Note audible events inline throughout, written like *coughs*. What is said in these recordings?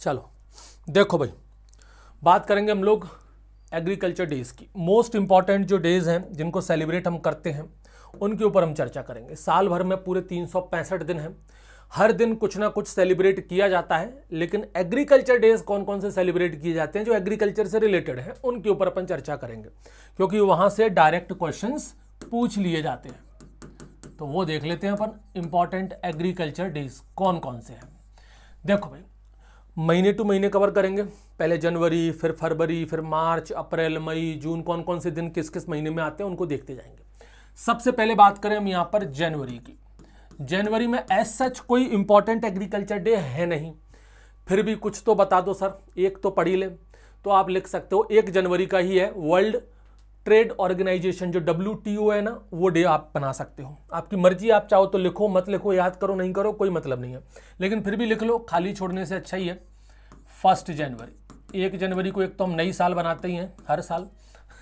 चलो, देखो भाई, बात करेंगे हम लोग एग्रीकल्चर डेज़ की। मोस्ट इंपॉर्टेंट जो डेज़ हैं, जिनको सेलिब्रेट हम करते हैं, उनके ऊपर हम चर्चा करेंगे। साल भर में पूरे तीन सौ पैंसठ दिन हैं। हर दिन कुछ ना कुछ सेलिब्रेट किया जाता है, लेकिन एग्रीकल्चर डेज़ कौन कौन से सेलिब्रेट किए जाते हैं, जो एग्रीकल्चर से रिलेटेड हैं, उनके ऊपर अपन चर्चा करेंगे। क्योंकि वहाँ से डायरेक्ट क्वेश्चंस पूछ लिए जाते हैं। तो वो देख लेते हैं अपन इंपॉर्टेंट एग्रीकल्चर डेज़ कौन कौन से हैं। देखो भाई महीने टू महीने कवर करेंगे। पहले जनवरी, फिर फरवरी, फिर मार्च, अप्रैल, मई, जून, कौन कौन से दिन किस किस महीने में आते हैं, उनको देखते जाएँगे। सबसे पहले बात करें हम यहाँ पर जनवरी की। जनवरी में एज सच कोई इंपॉर्टेंट एग्रीकल्चर डे है नहीं। फिर भी कुछ तो बता दो सर, एक तो पढ़ी ले। तो आप लिख सकते हो, एक जनवरी का ही है। वर्ल्ड ट्रेड ऑर्गेनाइजेशन जो डब्ल्यूटीओ है ना, वो डे आप बना सकते हो। आपकी मर्ज़ी, आप चाहो तो लिखो, मत लिखो, याद करो, नहीं करो, कोई मतलब नहीं है। लेकिन फिर भी लिख लो, खाली छोड़ने से अच्छा ही है। फ़र्स्ट जनवरी। एक जनवरी को एक तो हम नई साल बनाते ही हैं, हर साल।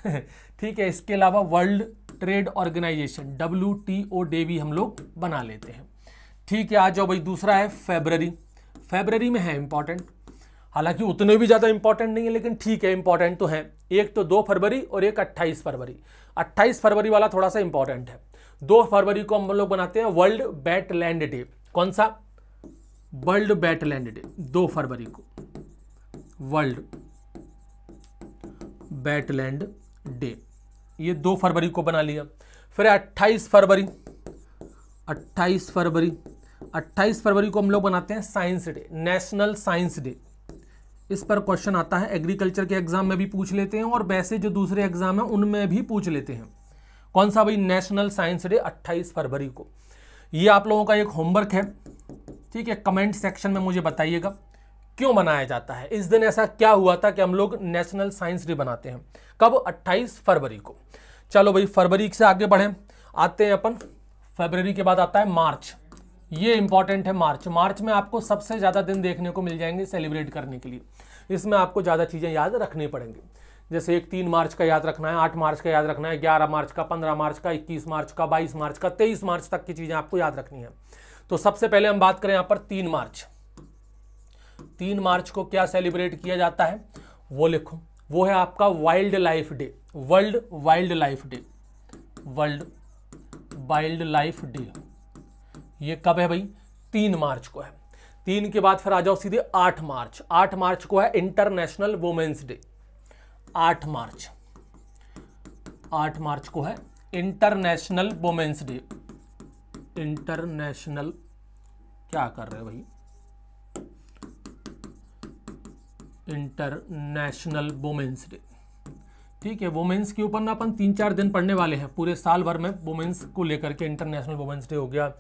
*laughs* ठीक है, इसके अलावा World Trade Organization, W T O day भी हम लोग बना लेते हैं। ठीक है, आ जाओ भाई, दूसरा है फेबररी। फेबररी में है इंपॉर्टेंट हालाँकि उतने भी ज़्यादा इंपॉर्टेंट नहीं है, लेकिन ठीक है इंपॉर्टेंट तो है। एक तो दो फरवरी और एक अट्ठाईस फरवरी। अट्ठाईस फरवरी वाला थोड़ा सा इंपॉर्टेंट है। दो फरवरी को हम लोग बनाते हैं वर्ल्ड बैटलैंड डे। कौन सा? वर्ल्ड बैटलैंड डे, दो फरवरी को। World Wetland Day. ये दो फरवरी को बना लिया। फिर अट्ठाईस फरवरी अट्ठाईस फरवरी अट्ठाईस फरवरी को हम लोग बनाते हैं Science Day, National Science Day. इस पर क्वेश्चन आता है, एग्रीकल्चर के एग्ज़ाम में भी पूछ लेते हैं और वैसे जो दूसरे एग्ज़ाम है, उनमें भी पूछ लेते हैं। कौन सा भाई नेशनल साइंस डे 28 फरवरी को? ये आप लोगों का एक होमवर्क है, ठीक है? कमेंट सेक्शन में मुझे बताइएगा। क्यों मनाया जाता है? इस दिन ऐसा क्या हुआ था कि हम लोग नेशनल साइंस डे बनाते हैं? कब? 28 फरवरी को। चलो भाई, फरवरी से आगे बढ़ें। आते हैं अपन। फरवरी के बाद आता है मार्च। ये इंपॉर्टेंट है मार्च। मार्च में आपको सबसे ज़्यादा दिन देखने को मिल जाएँगे सेलिब्रेट करने के लिए। इसमें आपको ज़्यादा चीज़ें याद रखनी पड़ेंगी। जैसे एक तीन मार्च का याद रखना है, आठ मार्च का याद रखना है, ग्यारह मार्च का, पंद्रह मार्च का, इक्कीस मार्च का, बाईस मार्च का, तेईस मार्च तक की चीज़ें आपको याद रखनी है। तो सबसे पहले हम बात करें यहाँ पर तीन मार्च। तीन मार्च को क्या सेलिब्रेट किया जाता है? वो लिखो। वो है आपका Wildlife Day. World Wildlife Day. World Wildlife Day. ये कब है भाई? तीन मार्च को है। तीन के बाद फिर आ जाओ सीधे आठ मार्च। आठ मार्च को है इंटरनेशनल वुमेन्स डे। आठ मार्च। आठ मार्च को है इंटरनेशनल वुमेन्स डे। इंटरनेशनल क्या कर रहे हैं भाई? इंटरनेशनल वुमेन्स डे ठीक है वुमेन्स के ऊपर ना अपन तीन चार दिन पढ़ने वाले हैं, पूरे साल भर में वुमेन्स को लेकर के इंटरनेशनल वुमेन्स डे हो गया।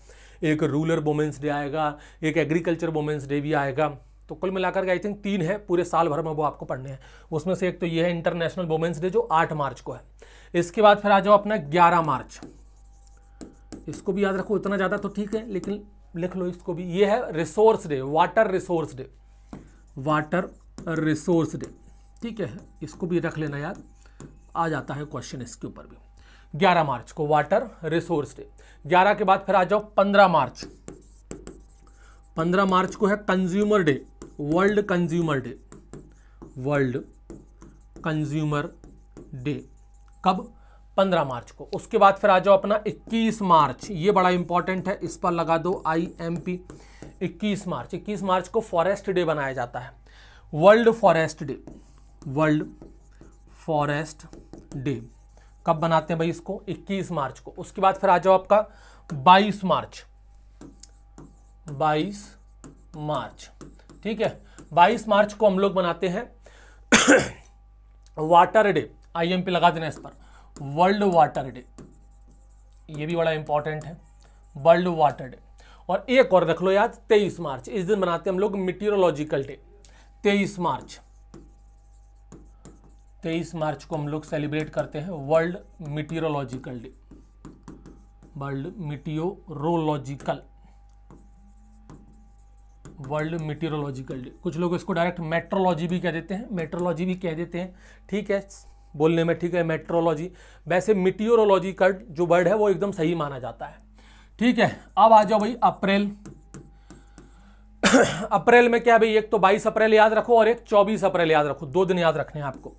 एक रूरल वुमेन्स डे आएगा, एक एग्रीकल्चर वुमेन्स डे भी आएगा। तो कुल मिलाकर के आई थिंक तीन है, पूरे साल भर में वो आपको पढ़ने हैं। उसमें से एक तो ये है इंटरनेशनल वुमेन्स डे जो आठ मार्च को है। इसके बाद फिर आ जाओ अपना ग्यारह मार्च। इसको भी याद रखो, इतना ज़्यादा तो ठीक है, लेकिन लिख लो इसको भी। ये है Resource Day Water Resource Day Water Resource Day ठीक है? इसको भी रख लेना याद आ जाता है क्वेश्चन इसके ऊपर भी। 11 मार्च को वाटर रिसोर्स डे 11 के बाद फिर आ जाओ 15 मार्च। 15 मार्च को है Consumer Day World Consumer Day World Consumer Day कब? 15 मार्च को। उसके बाद फिर आ जाओ अपना 21 मार्च। ये बड़ा इंपॉर्टेंट है, इस पर लगा दो आई एम पी इक्कीस मार्च। 21 मार्च को फॉरेस्ट डे बनाया जाता है। World Forest Day. World Forest Day. कब बनाते हैं भाई इसको? 21 मार्च को। उसके बाद फिर आ जाओ आपका 22 मार्च। 22 मार्च। ठीक है? 22 मार्च को हम लोग बनाते हैं। *coughs* Water day. आईएमपी लगा देना इस पर। World Water Day. ये भी बड़ा इंपॉर्टेंट है। World Water Day. और एक और रख लो याद 23 मार्च। इस दिन बनाते हैं हम लोग मिटीरोलॉजिकल डे 23 मार्च। तेईस मार्च को हम लोग सेलिब्रेट करते हैं World Meteorological Day. World Meteorological. World Meteorological Day. कुछ लोग इसको डायरेक्ट मेट्रोलॉजी भी कह देते हैं। मेट्रोलॉजी भी कह देते हैं। ठीक है, बोलने में ठीक है, मेट्रोलॉजी। वैसे मिटियोरोलॉजिकल जो वर्ड है वो एकदम सही माना जाता है। ठीक है, अब आ जाओ भाई, अप्रैल। अप्रैल में क्या भाई? एक तो 22 अप्रैल याद रखो और एक 24 अप्रैल याद रखो। दो दिन याद रखने हैं आपको।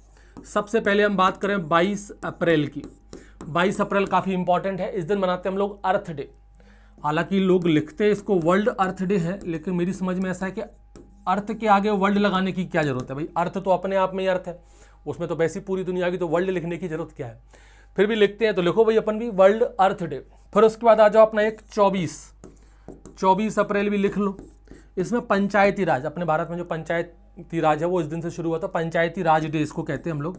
सबसे पहले हम बात करें 22 अप्रैल की। 22 अप्रैल काफ़ी इंपॉर्टेंट है। इस दिन मनाते हैं हम लोग अर्थ डे। हालाँकि लोग लिखते हैं इसको वर्ल्ड अर्थ डे है, लेकिन मेरी समझ में ऐसा है कि अर्थ के आगे वर्ल्ड लगाने की क्या ज़रूरत है भाई? अर्थ तो अपने आप में ही अर्थ है। उसमें तो वैसी पूरी दुनिया की तो वर्ल्ड लिखने की ज़रूरत क्या है? फिर भी लिखते हैं तो लिखो भाई अपन भी वर्ल्ड अर्थ डे। फिर उसके बाद आ जाओ अपना एक चौबीस। चौबीस अप्रैल भी लिख लो। इसमें पंचायती राज, अपने भारत में जो पंचायती राज है, वो इस दिन से शुरू हुआ था। पंचायती राज डे इसको कहते हैं हम लोग।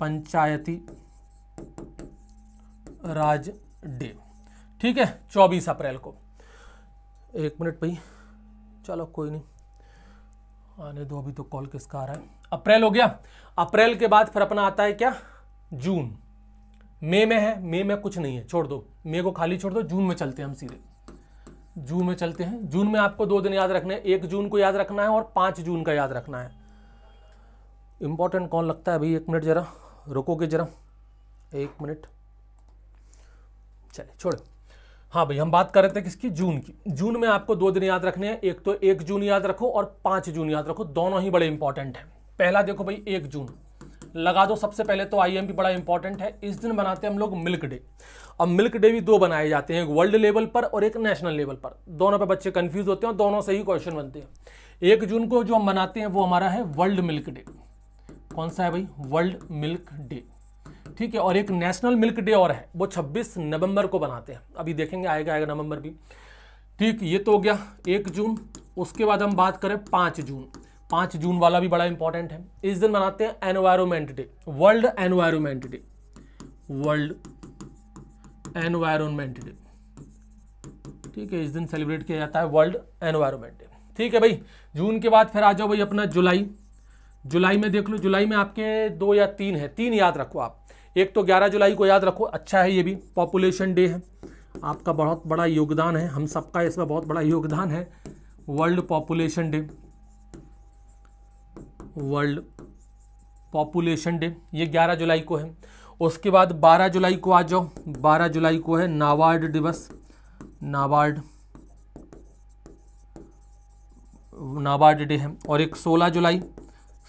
पंचायती राज डे। ठीक है, चौबीस अप्रैल को। एक मिनट भाई, चलो कोई नहीं। आने दो, अभी तो कॉल किसका आ रहा है? अप्रैल हो गया। अप्रैल के बाद फिर अपना आता है क्या? जून। मई में है, मई में कुछ नहीं है, छोड़ दो। मई को खाली छोड़ दो, जून में चलते हैं हम सीधे। जून में चलते हैं। जून में आपको दो दिन याद रखने हैं। एक जून को याद रखना है और पाँच जून का याद रखना है। इंपॉर्टेंट कौन लगता है? भाई एक मिनट जरा। रुकोगे जरा? एक मिनट। चलिए, छोड़ो। हाँ भाई, हम बात कर रहे थे किसकी? जून की। जून में आपको दो दिन याद रखने हैं। एक तो एक जून याद रखो और पाँच जून याद रखो। दोनों ही बड़े इंपॉर्टेंट हैं। पहला देखो भाई, एक जून। लगा दो सबसे पहले तो आईएमपी बड़ा इंपॉर्टेंट है। इस दिन बनाते हैं हम लोग मिल्क डे अब मिल्क डे भी दो बनाए जाते हैं, एक वर्ल्ड लेवल पर और एक नेशनल लेवल पर। दोनों पे बच्चे कंफ्यूज होते हैं और दोनों से ही क्वेश्चन बनते हैं। एक जून को जो हम बनाते हैं वो हमारा है वर्ल्ड मिल्क डे कौन सा है भाई? वर्ल्ड मिल्क डे ठीक है, और एक नेशनल मिल्क डे और है। वो 26 नवंबर को बनाते हैं। अभी देखेंगे, आएगा आएगा नवंबर भी। ठीक, ये तो हो गया एक जून। उसके बाद हम बात करें पाँच जून। पाँच जून वाला भी बड़ा इंपॉर्टेंट है। इस दिन मनाते हैं Environment Day World Environment Day World Environment Day ठीक है, इस दिन सेलिब्रेट किया जाता है वर्ल्ड एनवायरमेंट डे ठीक है भाई, जून के बाद फिर आ जाओ भाई अपना जुलाई। जुलाई में देख लो, जुलाई में आपके दो या तीन है। तीन याद रखो आप। एक तो 11 जुलाई को याद रखो अच्छा है ये भी पॉपुलेशन डे है। आपका बहुत बड़ा योगदान है, हम सबका इसमें बहुत बड़ा योगदान है World Population Day World Population Day, ये 11 जुलाई को है। उसके बाद 12 जुलाई को आ जाओ। 12 जुलाई को है नाबार्ड दिवस। नाबार्ड नाबार्ड डे है। और एक 16 जुलाई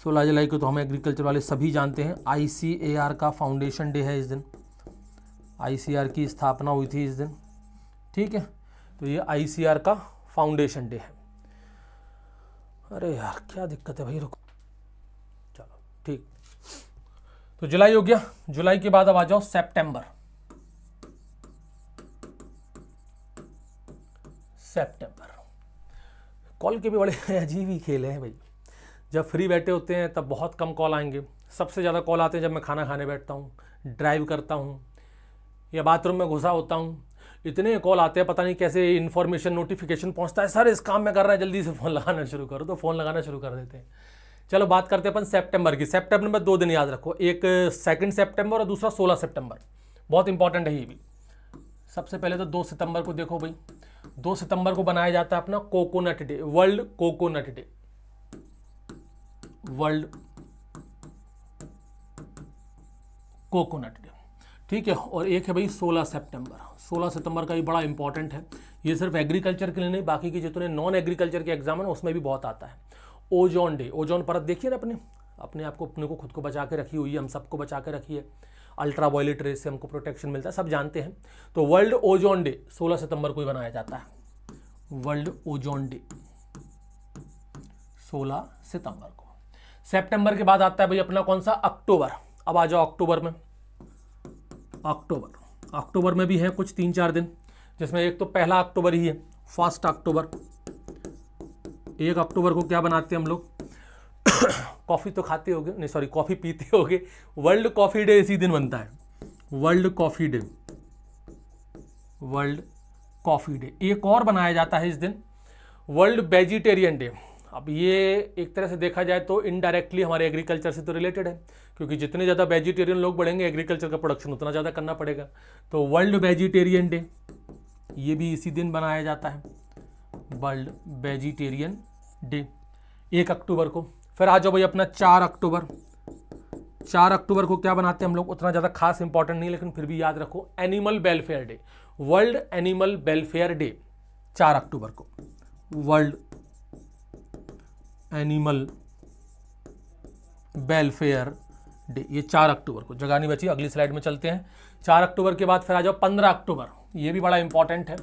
16 जुलाई को तो हम एग्रीकल्चर वाले सभी जानते हैं। आईसीएआर का फाउंडेशन डे है इस दिन। आईसीआर की स्थापना हुई थी इस दिन। ठीक है? तो ये आईसीआर का फाउंडेशन डे है। अरे यार, क्या दिक्कत है भाई, रुको। ठीक। तो जुलाई हो गया। जुलाई के बाद अब आ जाओ सितंबर। सितंबर। कॉल के भी बड़े *laughs* अजीब ही खेल हैं भाई। जब फ्री बैठे होते हैं, तब बहुत कम कॉल आएँगे। सबसे ज़्यादा कॉल आते हैं जब मैं खाना खाने बैठता हूँ, ड्राइव करता हूँ, या बाथरूम में घुसा होता हूँ। इतने कॉल आते हैं, पता नहीं कैसे इन्फॉर्मेशन, नोटिफिकेशन पहुँचता है, सर, इस काम में कर रहा है, जल्दी से फ़ोन लगाना शुरू करो। तो फ़ोन लगाना शुरू कर देते हैं। चलो बात करते हैं अपन सेप्टेम्बर की। सेप्टेम्बर में दो दिन याद रखो, एक सेकेंड सेप्टेम्बर और दूसरा सोलह सेप्टेम्बर बहुत इंपॉर्टेंट है ये भी। सबसे पहले तो दो सितंबर को देखो भाई। दो सितंबर को बनाया जाता है अपना Coconut Day World Coconut Day World Coconut Day ठीक है, और एक है भाई 16 सितंबर। 16 सितंबर का भी बड़ा इंपॉर्टेंट है। ये सिर्फ़ एग्रीकल्चर के लिए नहीं, बाकी के जितने नॉन एग्रीकल्चर के एग्ज़ाम है उसमें भी बहुत आता है। ओजोन डे, ओजोन परत देखिए ना अपने अपने आप को, अपने को खुद को बचा के रखी हुई है, हम सबको बचा के रखी है। अल्ट्रा वायलेट रेस से हमको प्रोटेक्शन मिलता है, सब जानते हैं। तो वर्ल्ड ओजोन डे 16 सितंबर को ही बनाया जाता है। वर्ल्ड ओजोन डे 16 सितंबर को। सितंबर के बाद आता है भाई अपना कौन सा? अक्टूबर। अब आ जाओ अक्टूबर में। अक्टूबर अक्टूबर में भी है कुछ तीन चार दिन, जिसमें एक तो पहला अक्टूबर ही है, फ़र्स्ट अक्टूबर। एक अक्टूबर को क्या बनाते हैं हम लोग? *coughs* कॉफ़ी तो खाते होगे, नहीं सॉरी कॉफ़ी पीते होगे। वर्ल्ड कॉफ़ी डे इसी दिन बनता है। World Coffee Day. World Coffee Day. एक और बनाया जाता है इस दिन। World Vegetarian Day. अब ये एक तरह से देखा जाए तो इनडायरेक्टली हमारे एग्रीकल्चर से तो रिलेटेड है, क्योंकि जितने ज़्यादा वेजिटेरियन लोग बढ़ेंगे एग्रीकल्चर का प्रोडक्शन उतना ज़्यादा करना पड़ेगा। तो वर्ल्ड वेजिटेरियन डे, ये भी इसी दिन बनाया जाता है। वर्ल्ड वेजिटेरियन डे, एक अक्टूबर को। फिर आ जाओ भाई अपना चार अक्टूबर। चार अक्टूबर को क्या बनाते हैं हम लोग? उतना ज़्यादा खास इंपॉर्टेंट नहीं, लेकिन फिर भी याद रखो Animal Welfare Day World Animal Welfare Day चार अक्टूबर को। वर्ल्ड एनिमल वेलफेयर डे ये चार अक्टूबर को। जगह नहीं बची, अगली स्लाइड में चलते हैं। चार अक्टूबर के बाद फिर आ जाओ पंद्रह अक्टूबर। ये भी बड़ा इंपॉर्टेंट है।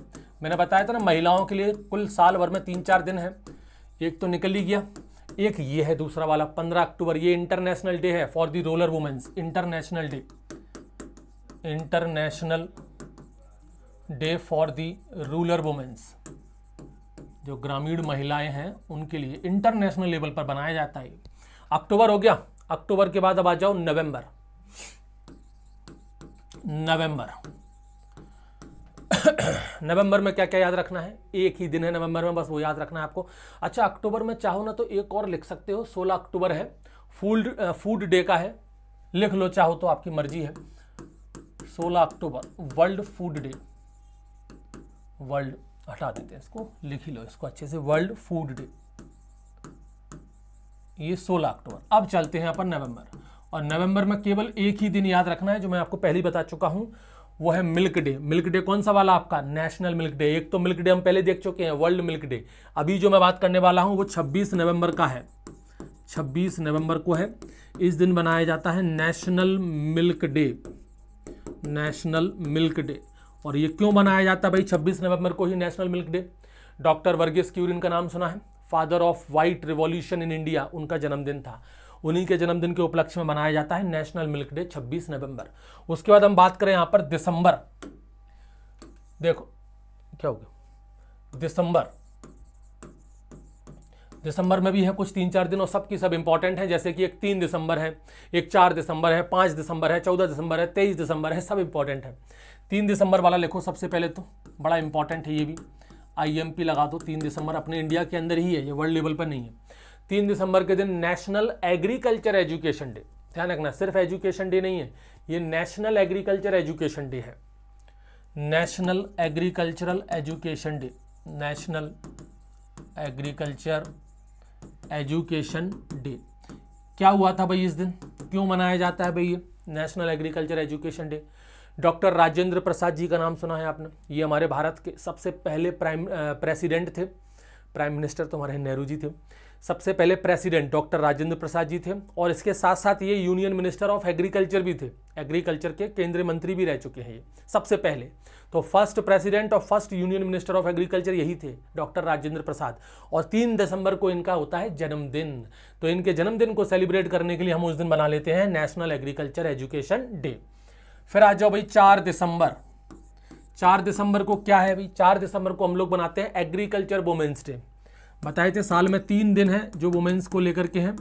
मैंने बताया था ना, महिलाओं के लिए कुल साल भर में तीन चार दिन है। एक तो निकल ही गया। एक ये है, दूसरा वाला, पंद्रह अक्टूबर, ये इंटरनेशनल डे है for the Rural Women's International Day International Day for the Rural Women's जो ग्रामीण महिलाएँ हैं, उनके लिए इंटरनेशनल लेवल पर बनाया जाता है। अक्टूबर हो गया। अक्टूबर के बाद अब आ जाओ नवंबर। नवंबर। *coughs* नवंबर में क्या क्या याद रखना है? एक ही दिन है नवंबर में, बस वो याद रखना है आपको। अच्छा अक्टूबर में चाहो ना तो एक और लिख सकते हो। 16 अक्टूबर है। फ़ूड फ़ूड डे का है। लिख लो, चाहो तो आपकी मर्ज़ी है। 16 अक्टूबर, वर्ल्ड फ़ूड डे। वर्ल्ड, हटा देते हैं इसको। लिख ही लो इसको अच्छे से। World Food Day. ये 16 अक्टूबर। अब चलते हैं अपन नवंबर। और नवंबर में केवल एक ही दिन याद रखना है, जो मैं आपको पहले बता चुका हूँ। वो है मिल्क डे। मिल्क डे कौन सा वाला आपका? National Milk Day. एक तो मिल्क डे हम पहले देख चुके हैं, वर्ल्ड मिल्क डे। अभी जो मैं बात करने वाला हूँ, वो 26 नवंबर का है। 26 नवंबर को है। इस दिन बनाया जाता है National Milk Day. National Milk Day. और ये क्यों बनाया जाता है भाई? 26 नवंबर को ही National Milk Day. Doctor Varghese Kurien का नाम सुना है। Father of White Revolution in India, उनका जन्मदिन था। उन्हीं के जन्मदिन के उपलक्ष्य में मनाया जाता है नेशनल मिल्क डे 26 नवंबर। उसके बाद हम बात करें यहाँ पर दिसंबर। देखो, क्या हो गया? दिसंबर। दिसंबर में भी है कुछ तीन चार दिन और सबकी सब इंपॉर्टेंट है, जैसे कि एक तीन दिसंबर है, एक चार दिसंबर है, पाँच दिसंबर है, चौदह दिसंबर है, तेईस दिसंबर है, सब इंपॉर्टेंट है। तीन दिसंबर वाला लिखो सबसे पहले तो बड़ा इंपॉर्टेंट है ये भी। आईएमपी लगा दो, तीन दिसंबर अपने इंडिया के अंदर ही है, ये वर्ल्ड लेवल पर नहीं है। तीन दिसंबर के दिन नेशनल एग्रीकल्चर एजुकेशन डे ध्यान रखना, सिर्फ़ एजुकेशन डे नहीं है, ये नेशनल एग्रीकल्चर एजुकेशन डे है। National agricultural education day national agriculture education day क्या हुआ था भाई इस दिन? क्यों मनाया जाता है भाई ये National Agriculture Education Day doctor Rajendra Prasad ji का नाम सुना है आपने? ये हमारे भारत के सबसे पहले प्राइम प्रेसिडेंट थे। प्राइम मिनिस्टर तो हमारे नेहरू जी थे। सबसे पहले प्रेसिडेंट डॉक्टर राजेंद्र प्रसाद जी थे और इसके साथ साथ ये यूनियन मिनिस्टर ऑफ़ एग्रीकल्चर भी थे। एग्रीकल्चर के केंद्रीय मंत्री भी रह चुके हैं ये, सबसे पहले। तो फ़र्स्ट प्रेसिडेंट और first union minister of agriculture यही थे, डॉक्टर राजेंद्र प्रसाद। और तीन दिसंबर को इनका होता है जन्मदिन। तो इनके जन्मदिन को सेलिब्रेट करने के लिए हम उस दिन बना लेते हैं, नेशनल एग्रीकल्चर एजुकेशन डे। फिर आ जाओ भाई चार दिसंबर। चार दिसंबर को क्या है भाई? चार दिसंबर को हम लोग बनाते हैं एग्रीकल्चर वुमेंस डे। बताए थे, साल में तीन दिन है जो वुमेंस को लेकर के हैं।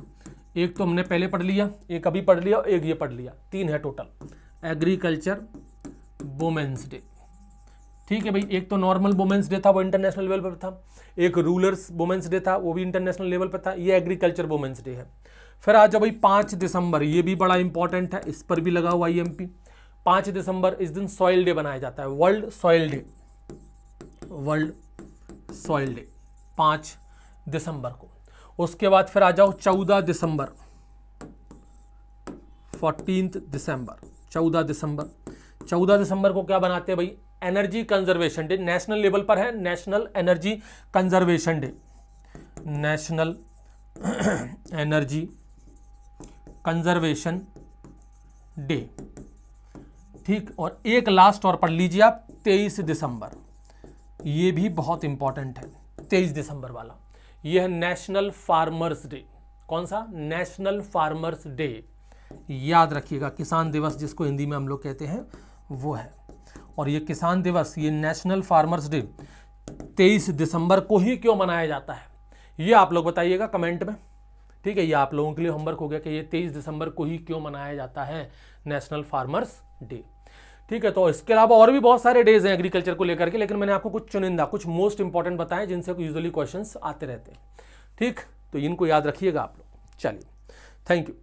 एक तो हमने पहले पढ़ लिया, एक अभी पढ़ लिया और एक ये पढ़ लिया। तीन है टोटल एग्रीकल्चर वुमेंस डे ठीक है भाई, एक तो नॉर्मल वुमेंस डे था, वो इंटरनेशनल लेवल पर था। एक रूलर्स वुमेंस डे था, वो भी इंटरनेशनल लेवल पर था। ये एग्रीकल्चर वुमेंस डे है। फिर आ जाओ भाई पाँच दिसंबर, ये भी बड़ा इंपॉर्टेंट है, इस पर भी लगा हुआ आई एम पी पाँच दिसंबर, इस दिन सॉइल डे बनाया जाता है। World Soil Day World Soil Day पाँच दिसंबर को। उसके बाद फिर आ जाओ चौदह दिसंबर। फोर्टीन दिसंबर। चौदह दिसंबर। चौदह दिसंबर को क्या बनाते हैं भाई? Energy Conservation Day national level पर है। National Energy Conservation Day National Energy Conservation Day ठीक? और एक लास्ट और पढ़ लीजिए आप, तेईस दिसंबर। ये भी बहुत इंपॉर्टेंट है। तेईस दिसंबर वाला। यह नेशनल फार्मर्स डे कौन सा? नेशनल फार्मर्स डे याद रखिएगा, किसान दिवस जिसको हिंदी में हम लोग कहते हैं, वो है। और ये किसान दिवस, ये नेशनल फार्मर्स डे तेईस दिसंबर को ही क्यों मनाया जाता है? ये आप लोग बताइएगा कमेंट में। ठीक है, ये आप लोगों के लिए होमवर्क हो गया कि ये तेईस दिसंबर को ही क्यों मनाया जाता है नेशनल फार्मर्स डे ठीक है तो इसके अलावा और भी बहुत सारे डेज़ हैं एग्रीकल्चर को लेकर के, लेकिन मैंने आपको कुछ चुनिंदा, कुछ मोस्ट इंपॉर्टेंट बताएँ जिनसे यूजली क्वेश्चंस आते रहते हैं। ठीक? तो इनको याद रखिएगा आप लोग। चलिए। Thank you